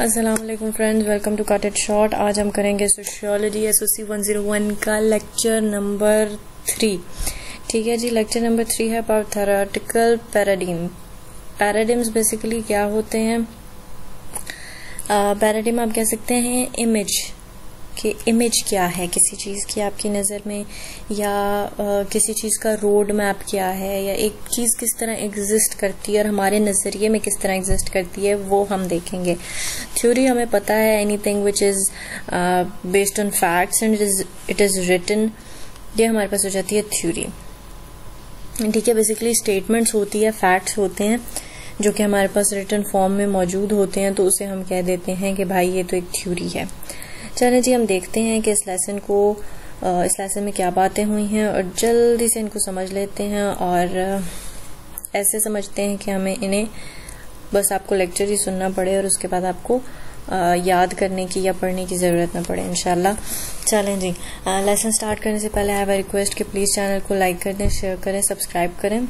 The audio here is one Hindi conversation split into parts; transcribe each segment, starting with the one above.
Aslam friends welcome to cut it short आज हम करेंगे sociology S O C one zero one का लेक्चर नंबर थ्री ठीक है जी लेक्चर नंबर थ्री है about theoretical paradigm paradigms basically क्या होते हैं? पैराडिम uh, आप कह सकते हैं इमेज कि इमेज क्या है? किसी चीज़ की आपकी नज़र में या आ, किसी चीज़ का रोड मैप क्या है? या एक चीज़ किस तरह एग्जिस्ट करती है और हमारे नज़रिए में किस तरह एग्जिस्ट करती है वो हम देखेंगे। थ्योरी हमें पता है anything which is based on facts and it is written ये हमारे पास हो जाती है थ्योरी ठीक है बेसिकली स्टेटमेंट्स होती है फैक्ट्स होते हैं जो कि हमारे पास रिटर्न फॉर्म में मौजूद होते हैं तो उसे हम कह देते हैं कि भाई ये तो एक थ्योरी है। चलें जी, हम देखते हैं कि इस लेसन को इस लेसन में क्या बातें हुई हैं और जल्दी से इनको समझ लेते हैं और ऐसे समझते हैं कि हमें इन्हें बस आपको लेक्चर ही सुनना पड़े और उसके बाद आपको याद करने की या पढ़ने की ज़रूरत ना पड़े इनशाला चलें जी लेसन स्टार्ट करने से पहले हैव रिक्वेस्ट कि प्लीज़ चैनल को लाइक कर दें शेयर करें सब्सक्राइब करें,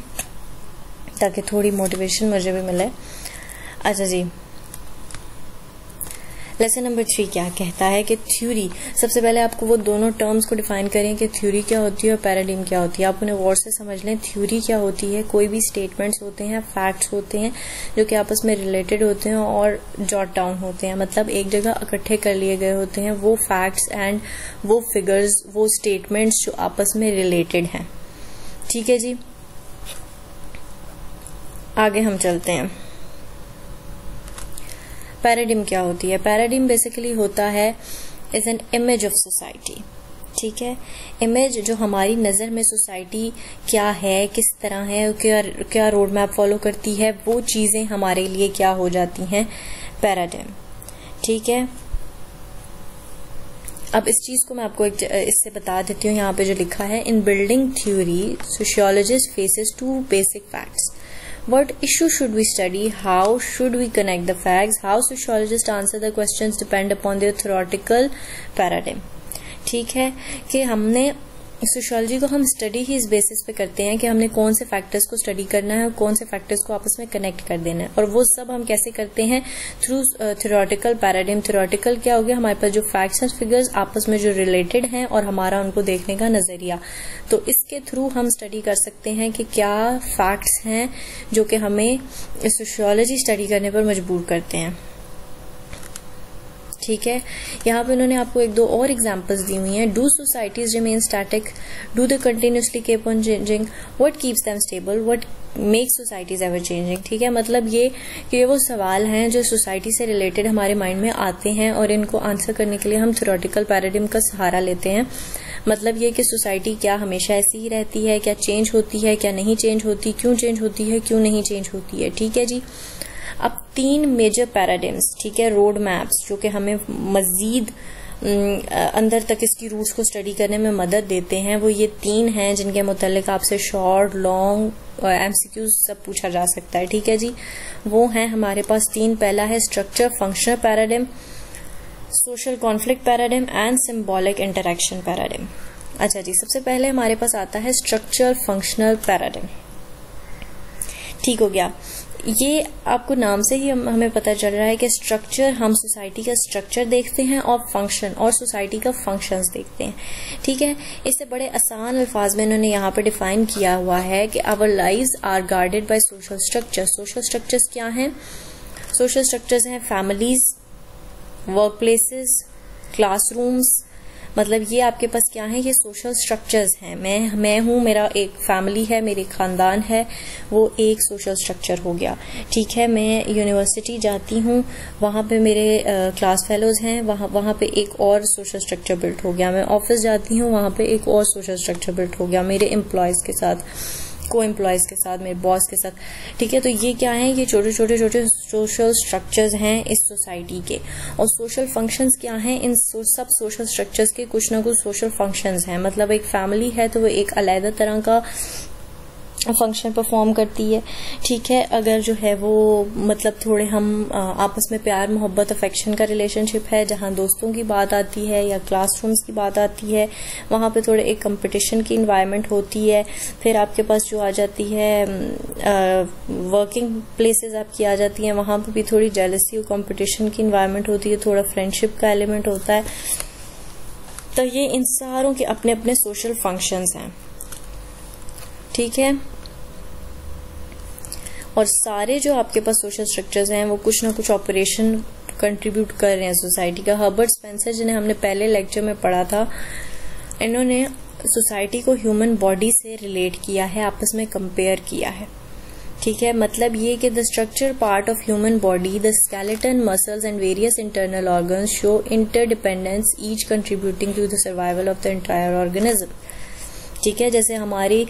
ताकि थोड़ी मोटिवेशन मुझे भी मिले। अच्छा जी लेसन नंबर थ्री क्या कहता है कि थ्योरी सबसे पहले आपको वो दोनों टर्म्स को डिफाइन करें कि थ्योरी क्या होती है और पैराडिम क्या होती है। आप उन्हें वर्ड से समझ लें थ्योरी क्या होती है। कोई भी स्टेटमेंट्स होते हैं फैक्ट्स होते हैं, जो कि आपस में रिलेटेड होते हैं और जॉट डाउन होते हैं। मतलब एक जगह इकट्ठे कर लिए गए होते हैं, वो फैक्ट्स एंड वो फिगर्स वो स्टेटमेंट्स जो आपस में रिलेटेड हैं। ठीक है जी? आगे हम चलते हैं। पैराडिम क्या होती है? पैराडिम बेसिकली होता है is an image of society ठीक है? इमेज जो हमारी नज़र में सोसाइटी क्या है, किस तरह है, क्या क्या रोड मैप फॉलो करती है, वो चीज़ें हमारे लिए क्या हो जाती हैं? पैराडिम ठीक है? अब इस चीज़ को मैं आपको एक, इससे बता देती हूँ, यहाँ पे जो लिखा है in building theory sociologist faces two basic facts What issue should we study? How should we connect the facts? How sociologists answer the questions depend upon their theoretical paradigm. ठीक है कि हमने सोशोलॉजी को हम स्टडी ही इस बेसिस पे करते हैं कि हमने कौन से फैक्टर्स को स्टडी करना है और कौन से फैक्टर्स को आपस में कनेक्ट कर देना है। और वो सब हम कैसे करते हैं? थ्रू थ्योरेटिकल पैराडिम थ्योरेटिकल क्या हो गया? हमारे पास जो फैक्ट्स एंड फिगर्स आपस में जो रिलेटेड हैं और हमारा उनको देखने का नज़रिया। तो इसके थ्रू हम स्टडी कर सकते हैं कि क्या फैक्ट्स हैं जो कि हमें सोशोलॉजी स्टडी करने पर मजबूर करते हैं। ठीक है? यहाँ पे उन्होंने आपको एक दो और एग्जाम्पल्स दी हुई हैं। Do societies remain static do they continuously keep on changing what keeps them stable what make societies ever changing ठीक है? मतलब ये कि ये वो सवाल हैं जो सोसाइटी से रिलेटेड हमारे माइंड में आते हैं और इनको आंसर करने के लिए हम थ्योरेटिकल पैराडिम का सहारा लेते हैं। मतलब ये कि सोसाइटी क्या हमेशा ऐसी ही रहती है? क्या चेंज होती है? क्या नहीं चेंज होती? क्यों चेंज होती है? क्यों नहीं चेंज होती है? ठीक है जी? अब तीन मेजर पैराडिम्स ठीक है रोड मैप्स जो कि हमें मजीद अंदर तक इसकी रूट्स को स्टडी करने में मदद देते हैं, वो ये तीन हैं जिनके मुतलिक आपसे शॉर्ट लॉन्ग एमसीक्यूज सब पूछा जा सकता है, ठीक है जी? वो हैं हमारे पास तीन, पहला है structure functional paradigm social conflict paradigm and symbolic interaction paradigm अच्छा जी, सबसे पहले हमारे पास आता है स्ट्रक्चर फंक्शनल पैराडिम ठीक हो गया। ये आपको नाम से ही हमें पता चल रहा है कि स्ट्रक्चर हम सोसाइटी का स्ट्रक्चर देखते हैं और फ़ंक्शन और सोसाइटी का फ़ंक्शंस देखते हैं। ठीक है? इससे बड़े आसान अल्फाज में इन्होंने यहाँ पर डिफाइन किया हुआ है कि our live are guarded by social structure social structures क्या हैं? सोशल स्ट्रक्चर्स हैं फैमिलीज़ वर्क प्लेसेस क्लासरूम्स मतलब ये आपके पास क्या है? ये सोशल स्ट्रक्चर्स हैं। मैं मैं हूँ, मेरा एक फैमिली है, मेरे खानदान है। वो एक सोशल स्ट्रक्चर हो गया। ठीक है, मैं यूनिवर्सिटी जाती हूँ। वहाँ पे मेरे क्लास फेलोज हैं। वहाँ, वहाँ पे एक और सोशल स्ट्रक्चर बिल्ट हो गया। मैं ऑफ़िस जाती हूँ। वहाँ पे एक और सोशल स्ट्रक्चर बिल्ट हो गया मेरे एम्प्लॉयज़ के साथ। को एम्प्लॉयज़ के साथ, मेरे बॉस के साथ। ठीक है तो ये क्या है? ये छोटे छोटे छोटे सोशल स्ट्रक्चर्स हैं इस सोसाइटी के। और सोशल फ़ंक्शंस क्या हैं? इन सब सोशल स्ट्रक्चर्स के कुछ ना कुछ सोशल फ़ंक्शंस हैं। मतलब एक फैमिली है तो वो एक अलहदा तरह का फ़ंक्शन परफॉर्म करती है। ठीक है, अगर जो है वो मतलब थोड़े हम आपस में प्यार, मोहब्बत अफेक्शन का रिलेशनशिप है, जहाँ दोस्तों की बात आती है या क्लासरूम्स की बात आती है, वहाँ पे थोड़े एक कंपटीशन की इन्वायरमेंट होती है। फिर आपके पास जो आ जाती है वर्किंग प्लेसेस आपकी आ जाती हैं, वहाँ पे भी थोड़ी जेलसी और कंपटीशन की इन्वायरमेंट होती है, थोड़ा फ्रेंडशिप का एलिमेंट होता है। तो ये इन सारों के अपने अपने सोशल फ़ंक्शंस हैं। ठीक है? और सारे जो आपके पास सोशल स्ट्रक्चर्स हैं, वो कुछ ना कुछ ऑपरेशन कंट्रीब्यूट कर रहे हैं सोसाइटी का। हर्बर्ट स्पेंसर जिन्हें हमने पहले लेक्चर में पढ़ा था, इन्होंने सोसाइटी को ह्यूमन बॉडी से रिलेट किया है, आपस में कंपेयर किया है। ठीक है? मतलब ये कि the structure part of human body the skeleton muscles and various internal organs show interdependence each contributing to the survival of the entire organism ठीक है जैसे हमारी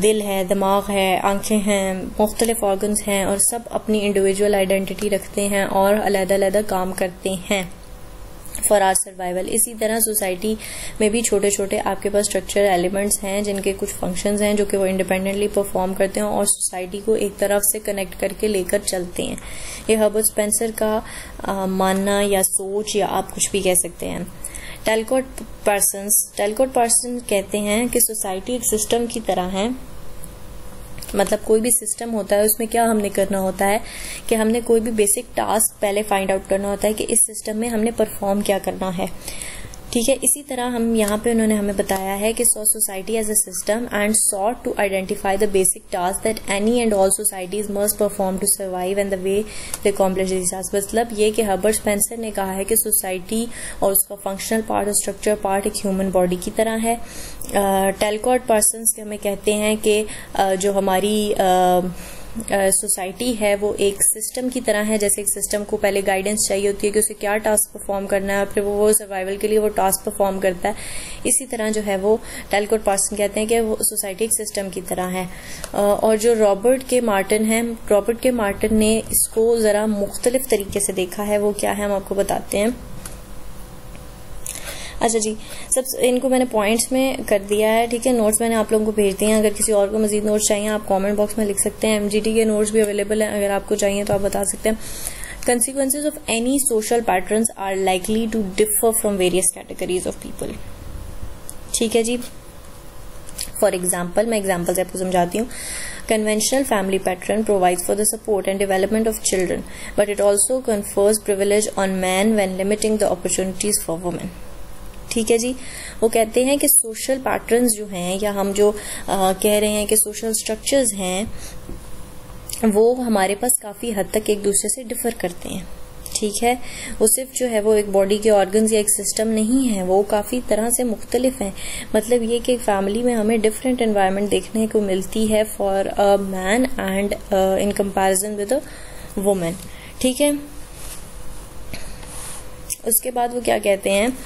दिल है दिमाग है आँखें हैं मुख्तलिफ़ ऑर्गन्स हैं और सब अपनी इंडिविजुअल आइडेंटिटी रखते हैं और अलहदा अलग काम करते हैं फॉर आर सर्वाइवल इसी तरह सोसाइटी में भी छोटे छोटे आपके पास स्ट्रक्चर एलिमेंट्स हैं जिनके कुछ फ़ंक्शंस हैं जो कि वो इंडिपेंडेंटली परफॉर्म करते हैं और सोसाइटी को एक तरफ़ से कनेक्ट करके लेकर चलते हैं। ये हर्बर्ट स्पेंसर का आ, मानना या सोच या आप कुछ भी कह सकते हैं। टेलकोट पर्सन टेलकोट पर्सन कहते हैं कि सोसाइटी एक सिस्टम की तरह है। मतलब कोई भी सिस्टम होता है, उसमें क्या हमने करना होता है कि हमने कोई भी बेसिक टास्क पहले फाइंड आउट करना होता है कि इस सिस्टम में हमने परफॉर्म क्या करना है। ठीक है इसी तरह हम यहाँ पे उन्होंने हमें बताया है कि saw society as a system and sought to identify the basic task that any and all societies must perform to survive and the way the complex task. मतलब ये कि हर्बर्ट स्पेंसर ने कहा है कि सोसाइटी और उसका फंक्शनल पार्ट और स्ट्रक्चर पार्ट एक ह्यूमन बॉडी की तरह है। टेलकॉट पर्सन हमें कहते हैं कि uh, जो हमारी uh, सोसाइटी है, वो एक सिस्टम की तरह है, जैसे एक सिस्टम को पहले गाइडेंस चाहिए होती है कि उसे क्या टास्क परफॉर्म करना है और फिर वो वो सर्वाइवल के लिए वो टास्क परफॉर्म करता है। इसी तरह जो है वो टेलकोट पर्सन कहते हैं कि वो सोसाइटी एक सिस्टम की तरह है। और जो रॉबर्ट के मार्टिन है रॉबर्ट के मार्टिन ने इसको ज़रा मुख्तलिफ़ तरीके से देखा है, वो क्या है हम आपको बताते हैं। अच्छा जी। सब इनको मैंने पॉइंट्स में कर दिया है, ठीक है? नोट्स मैंने आप लोगों को भेज दिए हैं। अगर किसी और को मजीद नोट्स चाहिए, आप कमेंट बॉक्स में लिख सकते हैं। एमजीटी के नोट्स भी अवेलेबल हैं। अगर आपको चाहिए तो आप बता सकते हैं। Consequences of any social pattern are likely to differ from various categories of people ठीक है जी? फॉर एग्ज़ाम्पल मैं एग्जाम्पल्स आपको समझाती हूँ। Conventional family pattern provide for the support and development of children but it also confers privilege on man when limiting the opportunities for women ठीक है जी। वो कहते हैं कि सोशल पैटर्न्स जो हैं या हम जो आ, कह रहे हैं कि सोशल स्ट्रक्चर्स हैं वो हमारे पास काफ़ी हद तक एक दूसरे से डिफर करते हैं। ठीक है? वो सिर्फ़ जो है वो एक बॉडी के ऑर्गन्स या एक सिस्टम नहीं है वो काफ़ी तरह से मुख्तलिफ़ हैं। मतलब ये कि फैमिली में हमें डिफरेंट एनवायरनमेंट देखने को मिलती है for a man and in comparison with a women ठीक है? उसके बाद वो क्या कहते हैं?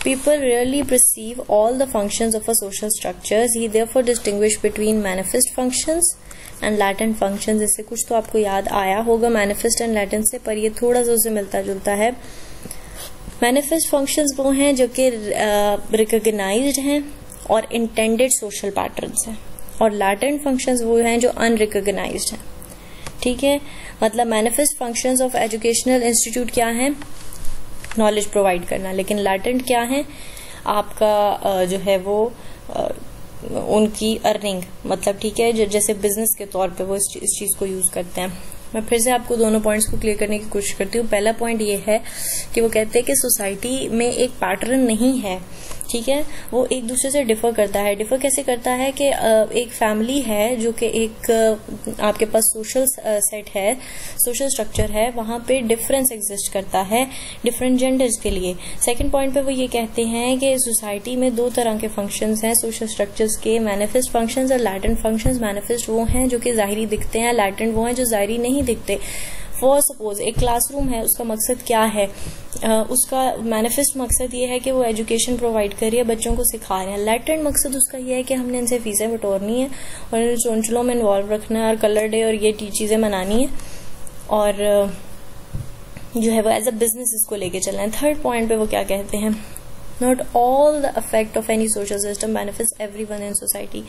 People rarely perceive all the functions of a social structure. He therefore distinguish between manifest functions and latent functions. इससे कुछ तो आपको याद आया होगा manifest एंड latent से पर ये थोड़ा सा उससे मिलता जुलता है मैनिफेस्ट फ़ंक्शंस वो हैं जो कि रिकोगनाइज्ड हैं और इंटेंडेड सोशल पैटर्न्स हैं और लैटेंट फ़ंक्शंस वो हैं जो अनरिकोगनाइज्ड हैं ठीक है मतलब manifest functions of educational institute क्या हैं नॉलेज प्रोवाइड करना। लेकिन लैटेंट क्या है? आपका जो है वो उनकी अर्निंग मतलब ठीक है जैसे बिज़नेस के तौर पे वो इस, चीज़ को यूज़ करते हैं। मैं फिर से आपको दोनों पॉइंट्स को क्लियर करने की कोशिश करती हूँ। पहला पॉइंट ये है कि वो कहते हैं कि सोसाइटी में एक पैटर्न नहीं है। ठीक है? वो एक दूसरे से डिफर करता है। डिफर कैसे करता है कि एक फैमिली है जो कि एक आपके पास सोशल सेट है सोशल स्ट्रक्चर है, वहाँ पे डिफरेंस एग्जिस्ट करता है डिफरेंट जेंडर्स के लिए। सेकंड पॉइंट पे वो ये कहते हैं कि सोसाइटी में दो तरह के फ़ंक्शंस हैं सोशल स्ट्रक्चर्स के मैनिफेस्ट फ़ंक्शंस और लैटेंट फ़ंक्शंस मैनिफेस्ट वो हैं जो कि जाहिरी दिखते हैं। लैटेंट वो हैं जो जाहिरी नहीं दिखते। फॉर सपोज़ एक क्लासरूम है, उसका मकसद क्या है? उसका मैनिफेस्ट मकसद ये है कि वो एजुकेशन प्रोवाइड कर रही है, बच्चों को सिखा रहे हैं। लेटेंट मकसद उसका ये है कि हमने इनसे फीसें बटोरनी है और चौंचलों में इन्वॉल्व रखना है और कलर डे और ये चीज़ें मनानी है। और जो है वो एज अ बिज़नेस इसको लेके चलना है। थर्ड पॉइंट पे वो क्या कहते हैं? Not all the effect of any social system benefits everyone in society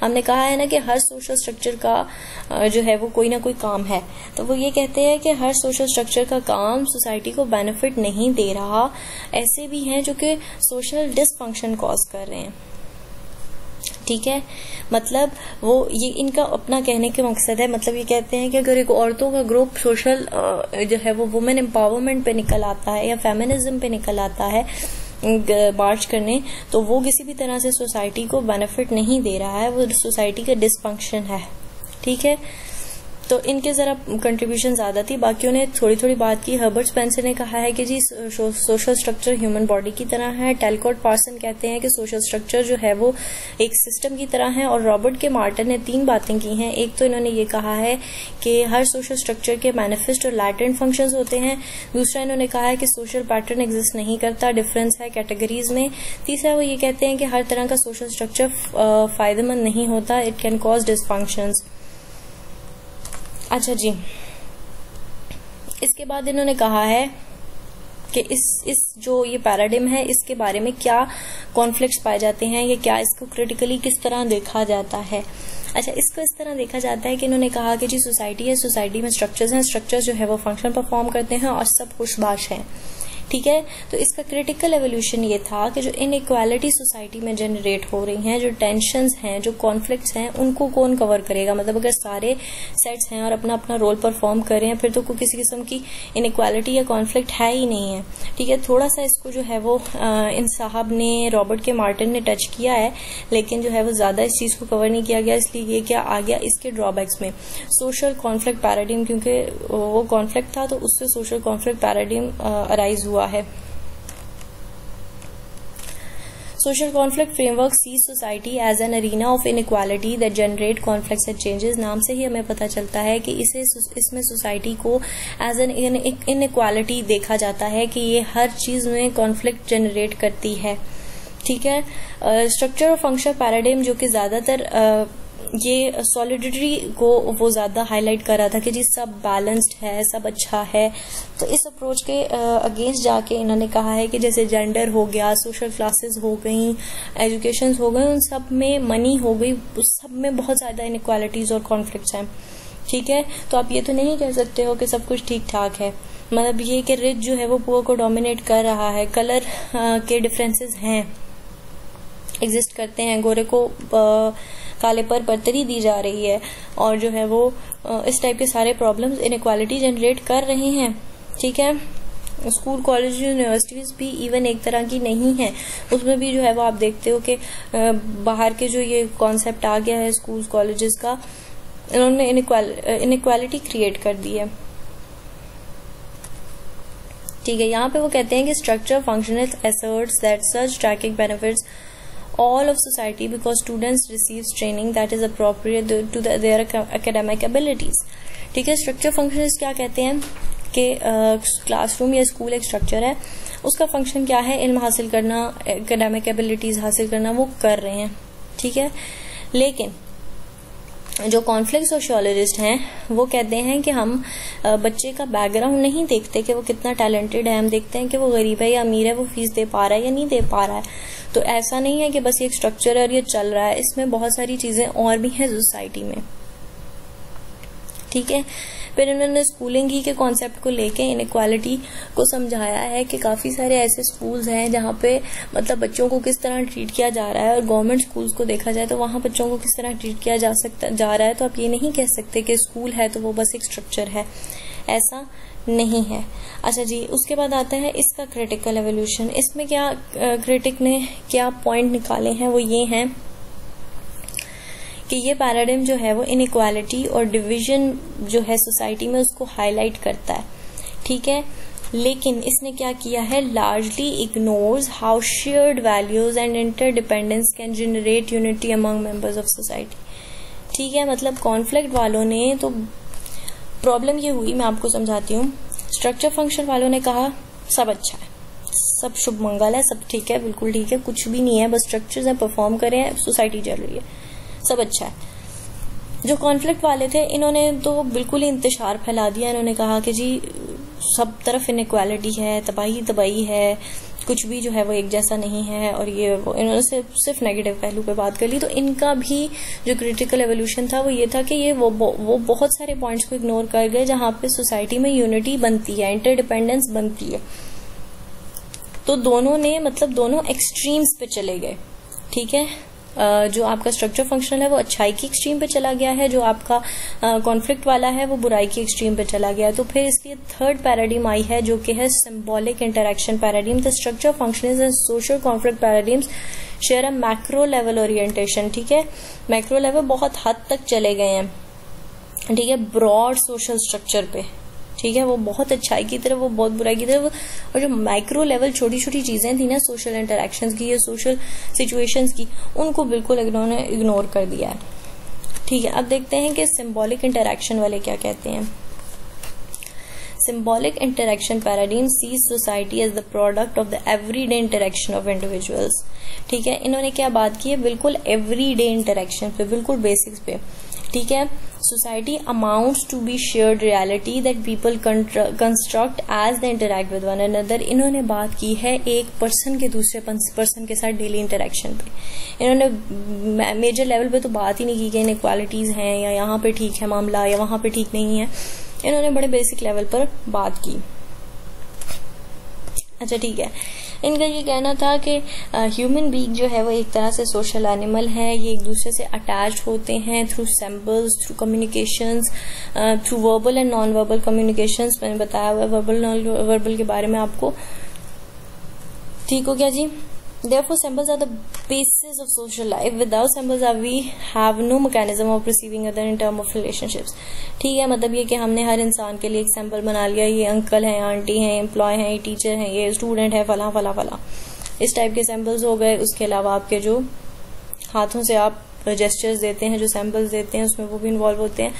हमने कहा है ना कि हर सोशल स्ट्रक्चर का जो है वो कोई ना कोई काम है। तो वो ये कहते हैं कि हर सोशल स्ट्रक्चर का काम सोसाइटी को बेनिफिट नहीं दे रहा, ऐसे भी हैं जो कि सोशल डिसफंक्शन कॉज कर रहे हैं। ठीक है? मतलब वो ये इनका अपना कहने के मकसद है। मतलब ये कहते हैं कि अगर एक औरतों का ग्रुप सोशल जो है वो वुमेन एम्पावरमेंट पे निकल आता है या फेमिनिज्म पे निकल आता है मार्च करने तो वो किसी भी तरह से सोसाइटी को बेनिफिट नहीं दे रहा है, वो सोसाइटी का डिसफंक्शन है। ठीक है? तो इनके जरा कंट्रीब्यूशन ज़्यादा थी। बाकियों ने थोड़ी थोड़ी बात की। हर्बर्ट स्पेंसर ने कहा है कि जी सोशल स्ट्रक्चर ह्यूमन बॉडी की तरह है। टेलकॉट पार्सन कहते हैं कि सोशल स्ट्रक्चर जो है वो एक सिस्टम की तरह है और रॉबर्ट के मार्टन ने तीन बातें की हैं। एक तो इन्होंने ये कहा है कि हर सोशल स्ट्रक्चर के मैनिफेस्ट और लैटेंट फ़ंक्शन होते हैं। दूसरा इन्होंने कहा है कि सोशल पैटर्न एग्जिस्ट नहीं करता डिफरेंस है कैटेगरीज में। तीसरा वो ये कहते हैं कि हर तरह का सोशल स्ट्रक्चर फ़ायदेमंद नहीं होता। इट कैन कॉज डिसफंक्शंस अच्छा जी। इसके बाद इन्होंने कहा है कि इस इस जो ये पैराडिम है, इसके बारे में क्या कॉन्फ्लिक्ट पाए जाते हैं, या क्या इसको क्रिटिकली किस तरह देखा जाता है? अच्छा इसको इस तरह देखा जाता है कि इन्होंने कहा कि जी सोसाइटी है सोसाइटी में स्ट्रक्चर्स हैं स्ट्रक्चर्स जो है वो फ़ंक्शन परफॉर्म करते हैं और सब खुशबाश हैं। ठीक है? तो इसका क्रिटिकल एवोल्यूशन ये था कि जो इनइक्वालिटी सोसाइटी में जनरेट हो रही हैं जो टेंशन हैं जो कॉन्फ्लिक्ट्स हैं उनको कौन कवर करेगा? मतलब अगर सारे सेट्स हैं और अपना अपना रोल परफॉर्म कर रहे हैं फिर तो कोई किसी किस्म की इनइक्वालिटी या कॉन्फ्लिक्ट है ही नहीं है। ठीक है? थोड़ा सा इसको जो है वो आ, इन साहब ने रॉबर्ट के मार्टिन ने टच किया है लेकिन जो है वो ज़्यादा इस चीज़ को कवर नहीं किया गया इसलिए ये क्या आ गया इसके ड्रॉबैक्स में। सोशल कॉन्फ्लिक्ट पैराडिम क्योंकि वो कॉन्फ्लिक्ट था तो उससे सोशल कॉन्फ्लिक्ट पैराडिम अराइज हुआ। हुआ है। Social conflict framework sees society as an arena of inequality that generate conflict and changes नाम से ही हमें पता चलता है कि इसे इसमें सोसाइटी को एज एन इन इक्वालिटी देखा जाता है कि ये हर चीज़ में कॉन्फ्लिक्ट जनरेट करती है। ठीक है? स्ट्रक्चर और फ़ंक्शन पैराडिम जो कि ज़्यादातर uh, ये सॉलिडिटी को वो ज़्यादा हाईलाइट कर रहा था कि जी सब बैलेंस्ड है, सब अच्छा है। तो इस अप्रोच के अगेंस्ट जाके इन्होंने कहा है कि जैसे जेंडर हो गया सोशल क्लासेस हो गई एजुकेशन हो गई उन सब में मनी हो गई, उस सब में बहुत ज़्यादा इनक्वालिटीज और कॉन्फ्लिक्ट हैं। ठीक है? तो आप ये तो नहीं कह सकते हो कि सब कुछ ठीक ठाक है। मतलब ये कि रिच जो है वो पुअर को डोमिनेट कर रहा है कलर के डिफरेंसेस हैं। एग्जिस्ट करते हैं, गोरे को काले पर बर्तरी दी जा रही है और जो है वो इस टाइप के सारे प्रॉब्लम्स इनक्वालिटी जनरेट कर रहे हैं। ठीक है? स्कूल कॉलेज यूनिवर्सिटीज भी इवन एक तरह की नहीं है। उसमें भी जो है वो आप देखते हो कि बाहर के जो ये कॉन्सेप्ट आ गया है स्कूल कॉलेजेस का, इन्होंने इनक्वालिटी क्रिएट कर दी है। ठीक है, यहाँ पे वो कहते हैं कि structure functional asserts that such tracking benefits all of society because students receives training that is appropriate to the, their academic abilities ठीक है स्ट्रक्चर फ़ंक्शन क्या कहते हैं कि क्लासरूम या स्कूल एक स्ट्रक्चर है उसका फ़ंक्शन क्या है इल्म हासिल करना एकेडमिक एबिलिटीज हासिल करना वो कर रहे हैं ठीक है लेकिन जो कॉन्फ्लिक्ट सोशियोलॉजिस्ट हैं, वो कहते हैं कि हम बच्चे का बैकग्राउंड नहीं देखते कि वो कितना टैलेंटेड है। हम देखते हैं कि वो गरीब है या अमीर है, वो फ़ीस दे पा रहा है या नहीं दे पा रहा है। तो ऐसा नहीं है कि बस ये एक स्ट्रक्चर है और ये चल रहा है। इसमें बहुत सारी चीज़ें और भी हैं सोसाइटी में। ठीक है? फिर इन्होंने स्कूलिंग ही के कॉन्सेप्ट को लेके इनक्वालिटी को समझाया है कि काफ़ी सारे ऐसे स्कूल्स हैं जहाँ पे मतलब बच्चों को किस तरह ट्रीट किया जा रहा है और गवर्नमेंट स्कूल्स को देखा जाए तो वहाँ बच्चों को किस तरह ट्रीट किया जा सकता, जा रहा है। तो आप ये नहीं कह सकते कि स्कूल है तो वो बस एक स्ट्रक्चर है। ऐसा नहीं है। अच्छा जी, उसके बाद आता है इसका क्रिटिकल एवोल्यूशन इसमें क्या क्रिटिक ने क्या पॉइंट निकाले हैं वो ये हैं। कि ये पैराडिम जो है वो इनक्वालिटी और डिवीज़न जो है सोसाइटी में उसको हाईलाइट करता है। ठीक है? लेकिन इसने क्या किया है? Largely ignores how shared values and interdependence can generate unity among members of society ठीक है? मतलब कॉन्फ्लिक्ट वालों ने तो प्रॉब्लम ये हुई, मैं आपको समझाती हूँ। स्ट्रक्चर फ़ंक्शन वालों ने कहा, सब अच्छा है। सब शुभ मंगल है, सब ठीक है, बिल्कुल ठीक है, कुछ भी नहीं है, बस स्ट्रक्चर्स हैं परफॉर्म करें सोसाइटी चल रही है। सब अच्छा है। जो कॉन्फ्लिक्ट वाले थे, इन्होंने तो बिल्कुल ही इंतज़ार फैला दिया। इन्होंने कहा कि जी, सब तरफ़ इनक्वालिटी है, तबाही तबाही है, कुछ भी जो है वो एक जैसा नहीं है, और ये इन्होंने सिर्फ़ सिर्फ़ नेगेटिव पहलू पे बात कर ली। तो इनका भी जो क्रिटिकल एवोल्यूशन था, वो ये था कि ये वो वो बहुत सारे पॉइंट्स को इग्नोर कर गए, जहाँ पे सोसाइटी में यूनिटी बनती है इंटरडिपेंडेंस बनती है। तो दोनों ने मतलब दोनों एक्सट्रीम्स पे चले गए। ठीक है? जो आपका स्ट्रक्चर फंक्शनल है, वो अच्छाई की एक्सट्रीम पे चला गया है, जो आपका कॉन्फ्लिक्ट वाला है, वो बुराई की एक्सट्रीम पे चला गया है। तो फिर इसलिए थर्ड पैराडिम आई है, जो कि है symbolic interaction paradigm the structure function and social conflict paradigms share a macro level orientation ठीक है? मैक्रो लेवल बहुत हद तक चले गए हैं, ठीक है? ब्रॉड सोशल स्ट्रक्चर पे। ठीक है, वो बहुत अच्छाई की तरफ़ वो बहुत बुराई की तरफ़ और जो माइक्रो लेवल छोटी छोटी चीज़ें थी ना सोशल इंटरेक्शन की या सोशल सिचुएशन की, उनको बिल्कुल इन्होंने इग्नोर कर दिया है। ठीक है, अब देखते हैं कि सिम्बॉलिक इंटरेक्शन वाले क्या कहते हैं। Symbolic interaction paradigm sees society as the product of the everyday interaction of individuals. ठीक है? इन्होंने क्या बात की है? बिल्कुल एवरीडे इंटरेक्शन पे, बिल्कुल बेसिक्स पे। ठीक है? Society amounts to be shared reality that people construct as the interact with one another इन्होंने बात की है एक पर्सन के दूसरे पर्सन के साथ डेली इंटरेक्शन पे। इन्होंने मेजर लेवल पे तो बात ही नहीं की कि इनक्वालिटीज हैं या यहाँ पे ठीक है मामला या वहाँ पे ठीक नहीं है। इन्होंने बड़े बेसिक लेवल पर बात की। अच्छा ठीक है। इनका ये कहना था कि ह्यूमन बींग जो है, वो एक तरह से सोशल एनिमल है। ये एक दूसरे से अटैच होते हैं through symbols through communications through verbal and non verbal communications मैंने बताया हुआ वर्बल नॉन वर्बल के बारे में आपको। ठीक हो गया जी? Therefore, symbols are the basis of social life. Without symbols, we have no mechanism of perceiving other in term of relationships. ठीक है मतलब ये कि हमने हर इंसान के लिए एक सैंपल बना लिया। ये अंकल है आंटी है एम्प्लॉय है ये टीचर है ये स्टूडेंट है फला फला फला। इस टाइप के सैम्पल्स हो गए। उसके अलावा आपके जो हाथों से आप जेस्टर्स देते हैं जो सैम्पल्स देते हैं उसमें वो भी इन्वॉल्व होते हैं।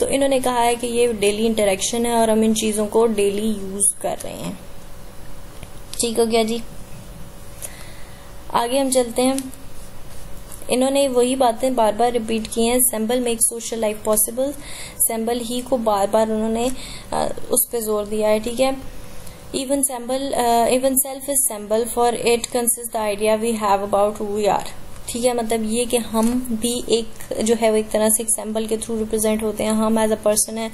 तो इन्होंने कहा है कि ये डेली इंटरेक्शन है और हम इन चीज़ों को डेली यूज़ कर रहे हैं। ठीक हो गया जी? आगे हम चलते हैं। इन्होंने वही बातें बार बार रिपीट की हैं। Symbol make social life possible symbol ही को बार बार उन्होंने उस पर ज़ोर दिया है, ठीक है? Even symbol even self is symbol for it consist the idea we have about we are ठीक है मतलब ये कि हम भी एक, जो है वो एक तरह से एक सैम्बल के थ्रू रिप्रेजेंट होते हैं। हम एज अ पर्सन है।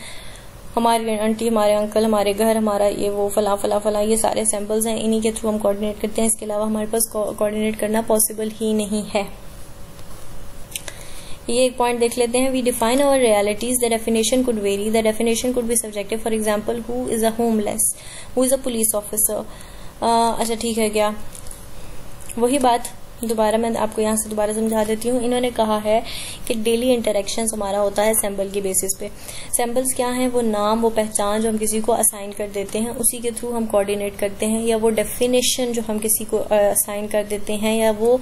हमारी आंटी, हमारे अंकल हमारे घर, हमारा ये वो फला फला फला, ये सारे सैंपल्स हैं। इन्हीं के थ्रू हम कोऑर्डिनेट करते हैं। इसके अलावा हमारे पास कोऑर्डिनेट करना पॉसिबल ही नहीं है। ये एक पॉइंट देख लेते हैं। We define our realities the definition could vary the definition could be subjective for example who is a homeless who is a police officer अच्छा ठीक है क्या? वही बात दोबारा मैं आपको यहाँ से दोबारा समझा देती हूँ। इन्होंने कहा है कि डेली इंटरेक्शन हमारा होता है सैंपल की बेसिस पे। सैम्पल्स क्या है? वो नाम, वो पहचान जो हम किसी को असाइन कर देते हैं, उसी के थ्रू हम कोऑर्डिनेट करते हैं, या वो डेफिनेशन जो हम किसी को असाइन कर देते हैं, या वो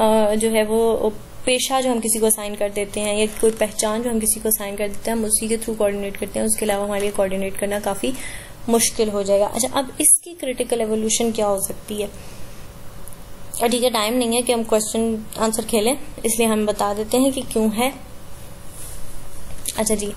जो है वो पेशा जो हम किसी को साइन कर देते हैं, या कोई पहचान जो हम किसी को साइन कर देते हैं, हम उसी के थ्रू कोऑर्डिनेट करते हैं। उसके अलावा हमारे लिए कोऑर्डिनेट करना काफ़ी मुश्किल हो जाएगा। अच्छा अब इसकी क्रिटिकल एवोल्यूशन क्या हो सकती है? और ठीक है टाइम नहीं है कि हम क्वेश्चन आंसर खेलें, इसलिए हम बता देते हैं कि क्यों है। अच्छा जी,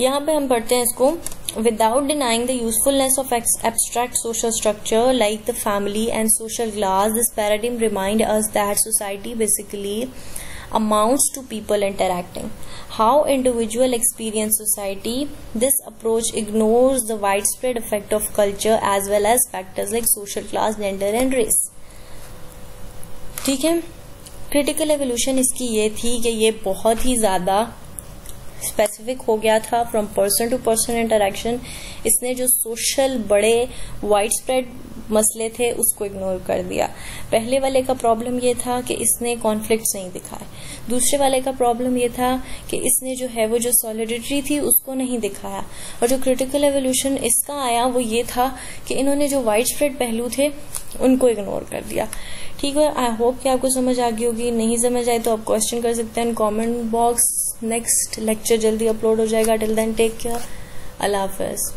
यहाँ पे हम पढ़ते हैं इसको without denying the usefulness of abstract social structure like the family and social class this paradigm remind us that society basically amount to people interacting how individual experience society this approach ignore the widespread effect of culture as well as factors like social class gender and race ठीक है? क्रिटिकल एवोल्यूशन इसकी ये थी कि ये बहुत ही ज़्यादा स्पेसिफिक हो गया था from person to person interaction इसने जो सोशल बड़े वाइड स्प्रेड मसले थे उसको इग्नोर कर दिया। पहले वाले का प्रॉब्लम ये था कि इसने कॉन्फ्लिक्ट नहीं दिखाए। दूसरे वाले का प्रॉब्लम ये था कि इसने जो है वो जो सॉलिडिटी थी उसको नहीं दिखाया। और जो क्रिटिकल एवोल्यूशन इसका आया वो ये था कि इन्होंने जो वाइड स्प्रेड पहलू थे उनको इग्नोर कर दिया। ठीक है आई होप कि आपको समझ आ गई होगी। नहीं समझ आए तो आप क्वेश्चन कर सकते हैं कमेंट बॉक्स नेक्स्ट लेक्चर जल्दी अपलोड हो जाएगा। टिल देन टेक केयर अल्लाह हाफिज़।